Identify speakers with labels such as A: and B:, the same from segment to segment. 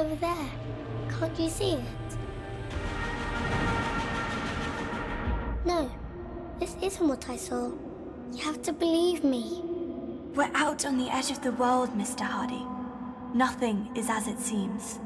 A: Over there. Can't you see it? No, this isn't what I saw. You have to believe me.
B: We're out on the edge of the world, Mr. Hardy. Nothing is as it seems.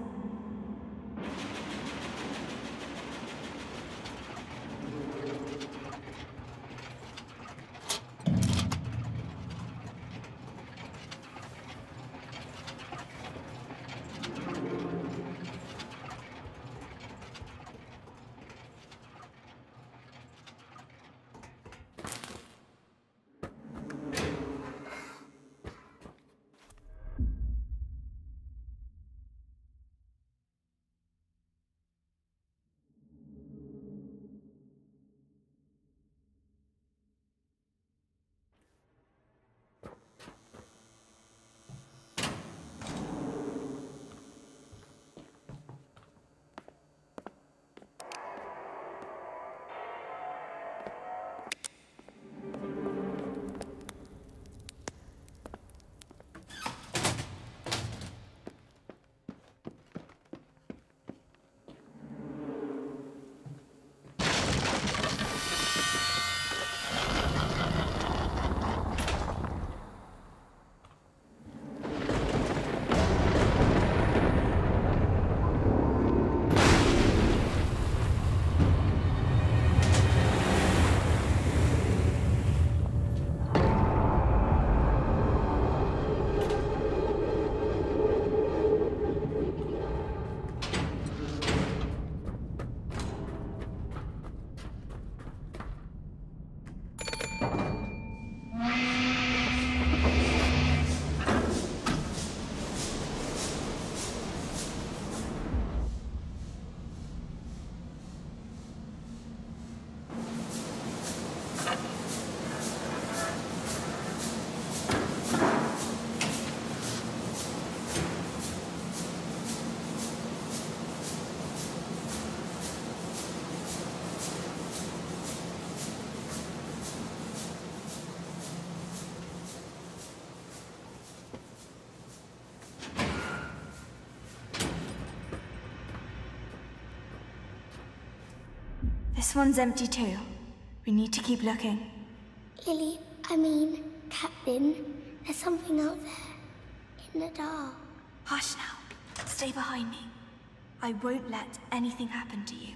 B: This one's empty too. We need to keep looking.
A: Lily, I mean, Captain, there's something out there. In the dark.
B: Hush now. Stay behind me. I won't let anything happen to you.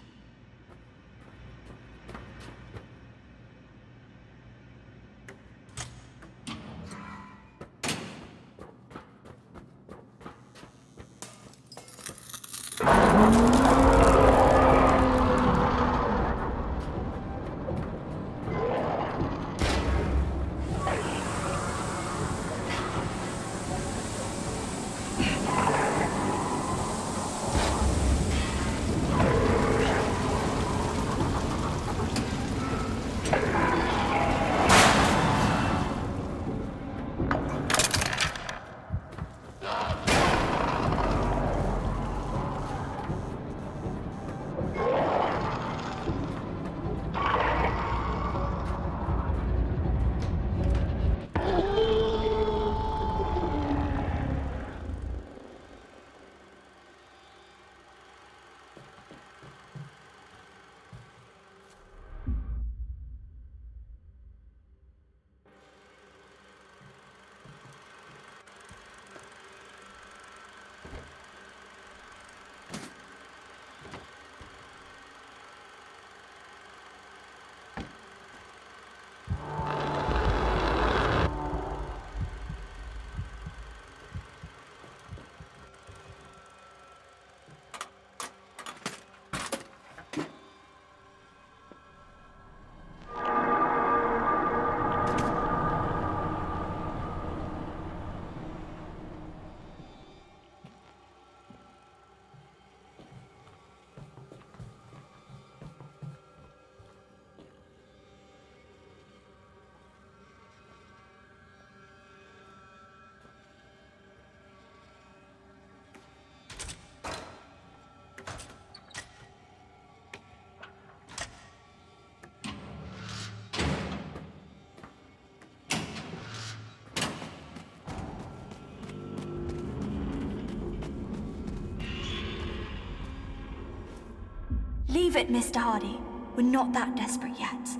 C: Leave it, Mr. Hardy. We're not that desperate yet.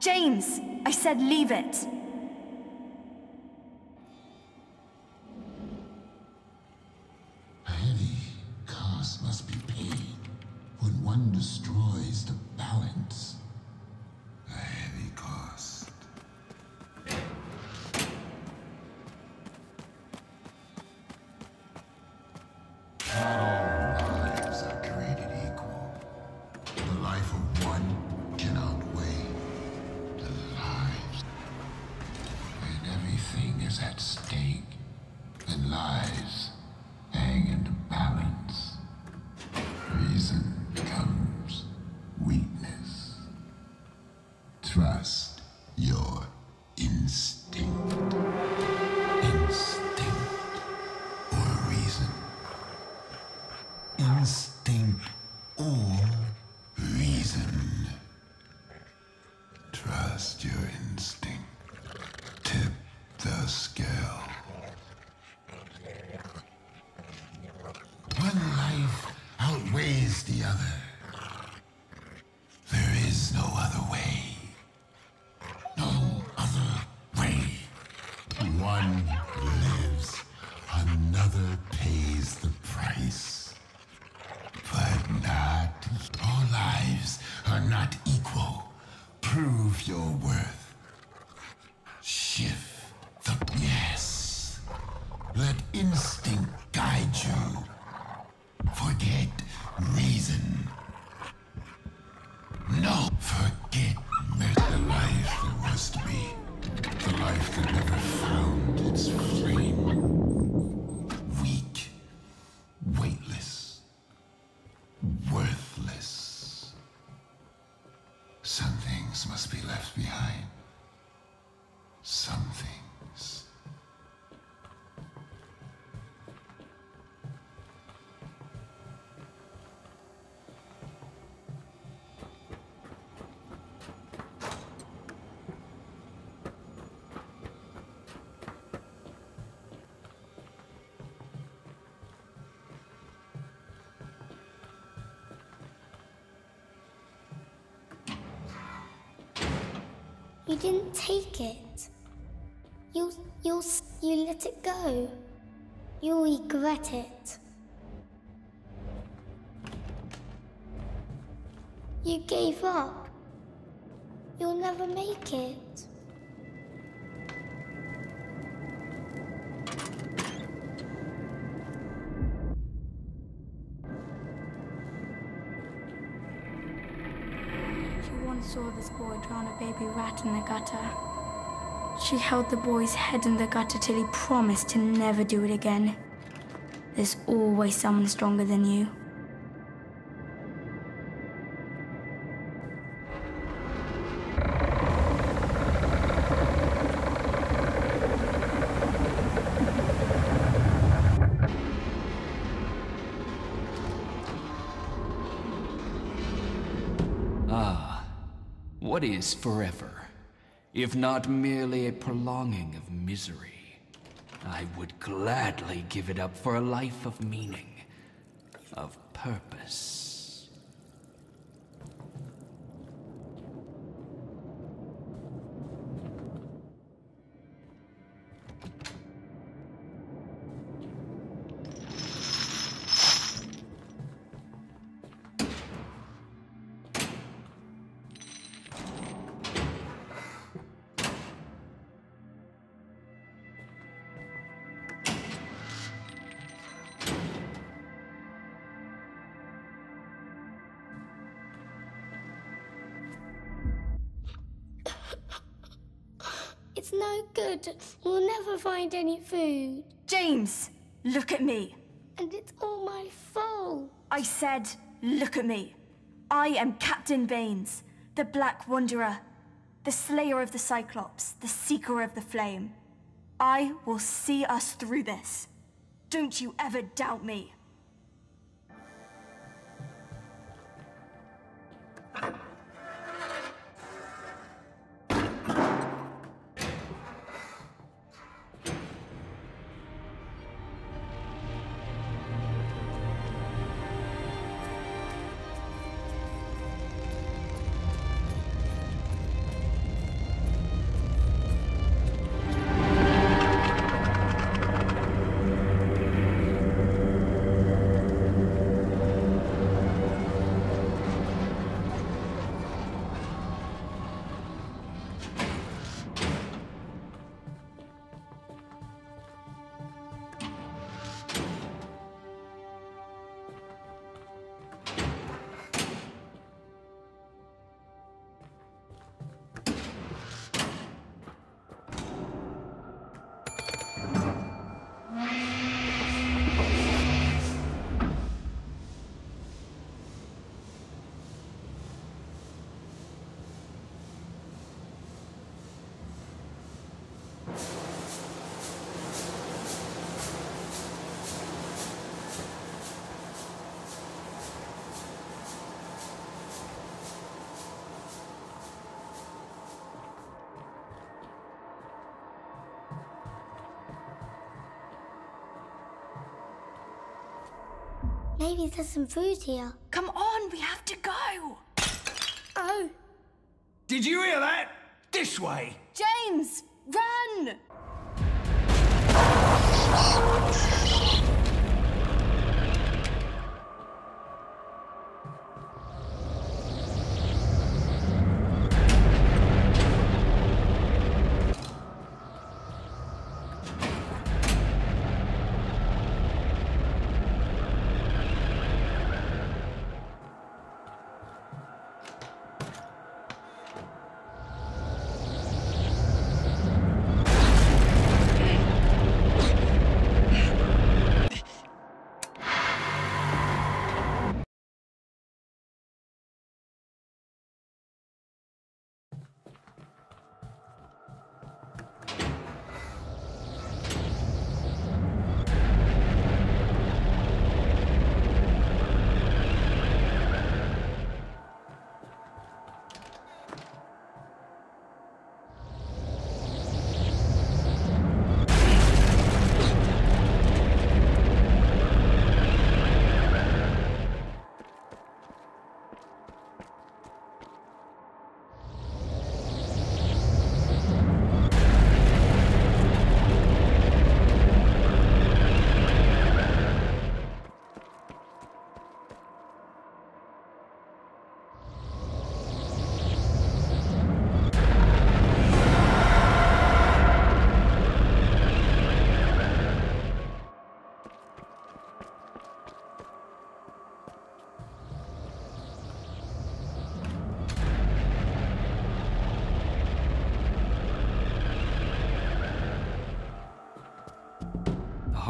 C: James! I said leave it! is at stake than lies.
A: You didn't take it. You, you, you let it go. You'll regret it. You gave up. You'll never make it.
D: Drown a baby rat in the gutter. She held the boy's head in the gutter till he promised to never do it again. There's always someone stronger than you.
E: What is forever, if not merely a prolonging of misery? I would gladly give it up for a life of meaning, of purpose.
A: It's no good. We'll never find any food.
C: James, look at me.
A: And it's all my fault.
C: I said, look at me. I am Captain Baines, the Black Wanderer, the Slayer of the Cyclops, the Seeker of the Flame. I will see us through this. Don't you ever doubt me.
A: Maybe there's some food here.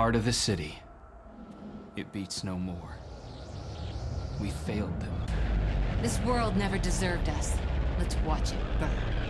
E: Heart of the city. It beats no more. We failed them.
F: This world never deserved us. Let's watch it burn.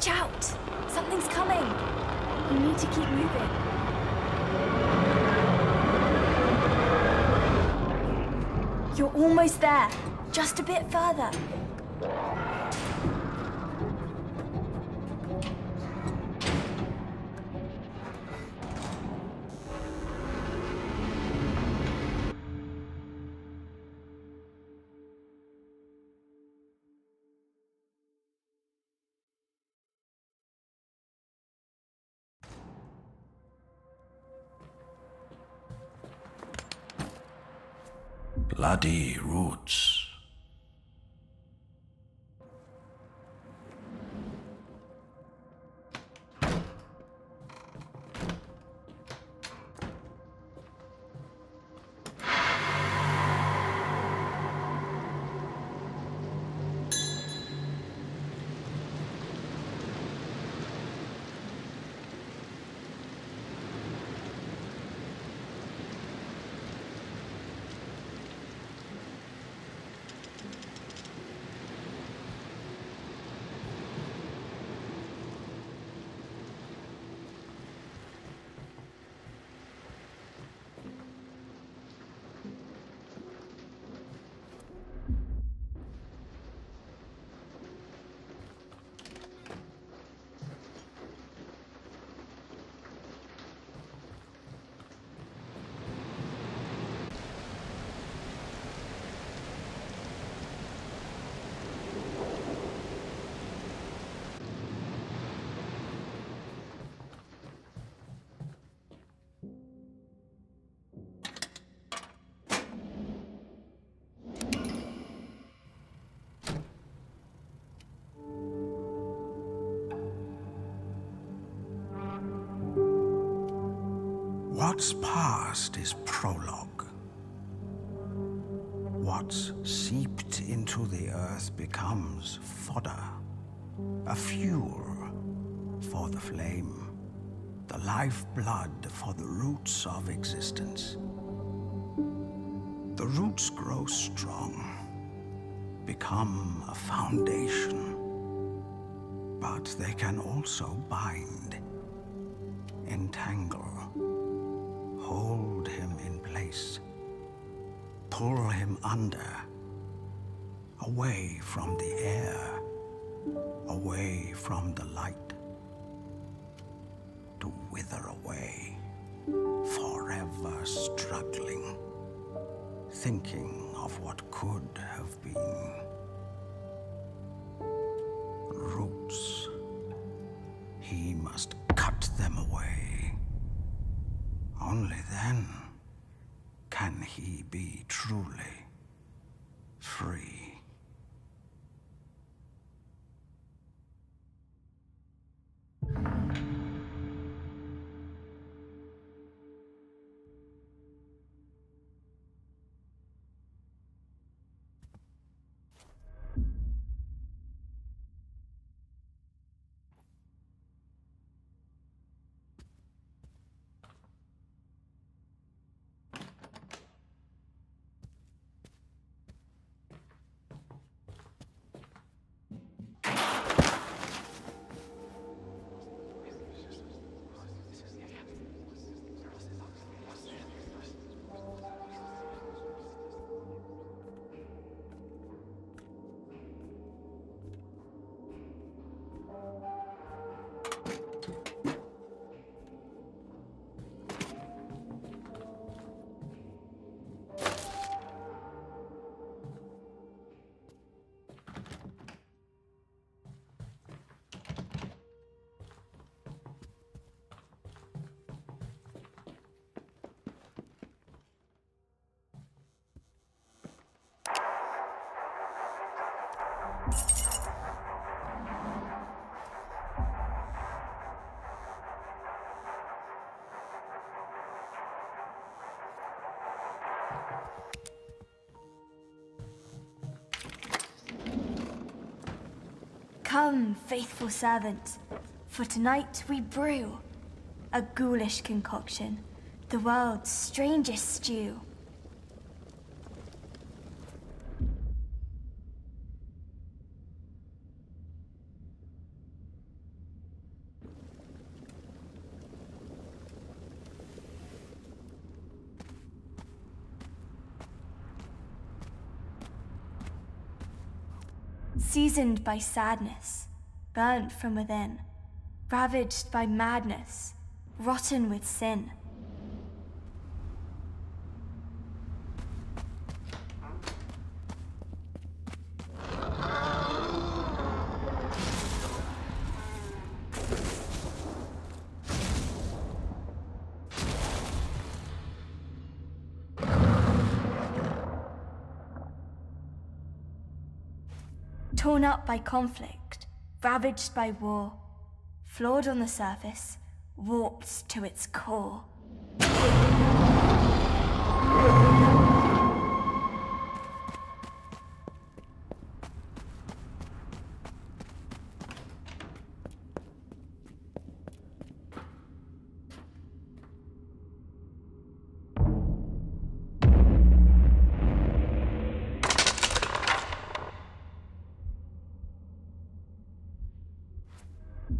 B: Watch out! Something's coming! You need to keep moving. You're almost there. Just a bit further.
G: Bloody What's past is prologue. What's seeped into the earth becomes fodder, a fuel for the flame, the lifeblood for the roots of existence. The roots grow strong, become a foundation, but they can also bind, entangle, pull him under, away from the air, away from the light, to wither away, forever struggling, thinking of what could have been. Roots. He must cut them away. Only then can he be
B: Come, faithful servant, for tonight we brew a ghoulish concoction, the world's strangest stew. Seasoned by sadness, burnt from within, ravaged by madness, rotten with sin. Torn up by conflict, ravaged by war, flawed on the surface, warped to its core.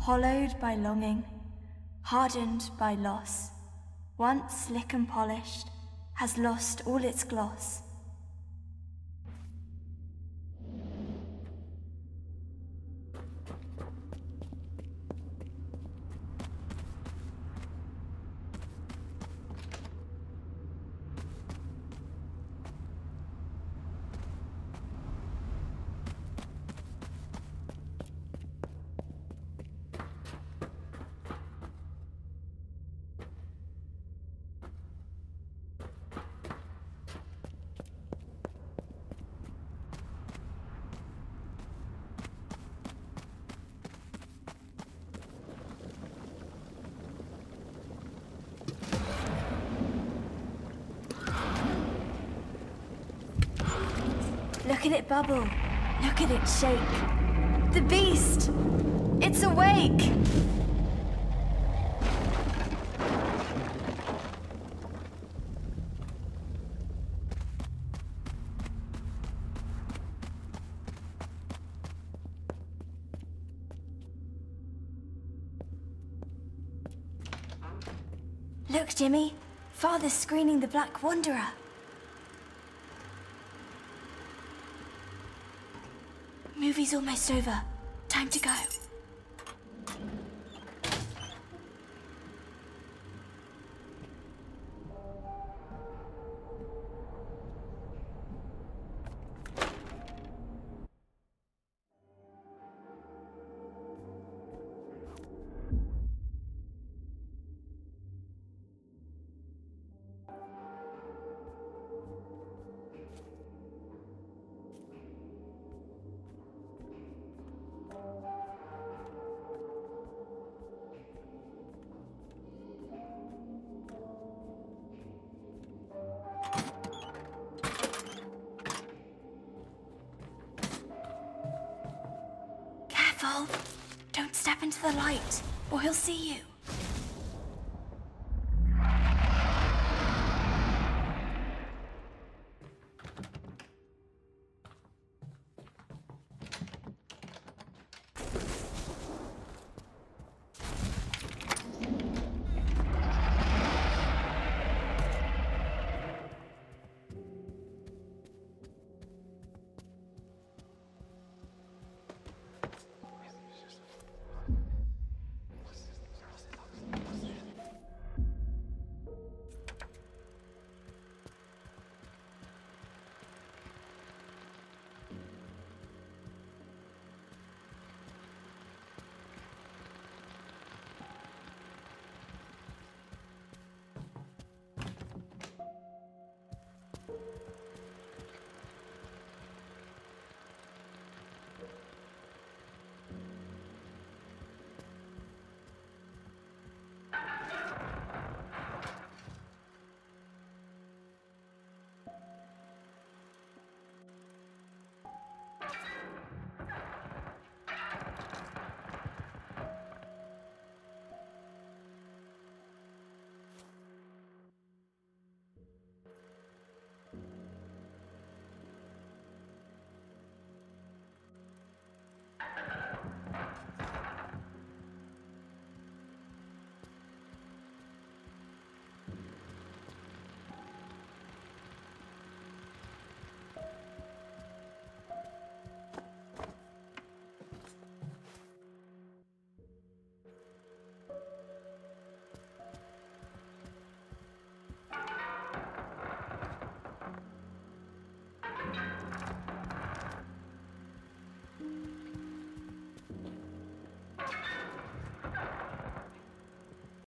B: Hollowed by longing, hardened by loss, once slick and polished, has lost all its gloss. Look at it bubble. Look at it shake. The beast! It's awake! Look, Jimmy. Father's screening the Black Wanderer. Movie's almost over. Time to go. Careful. Don't step into the light, or he'll see you.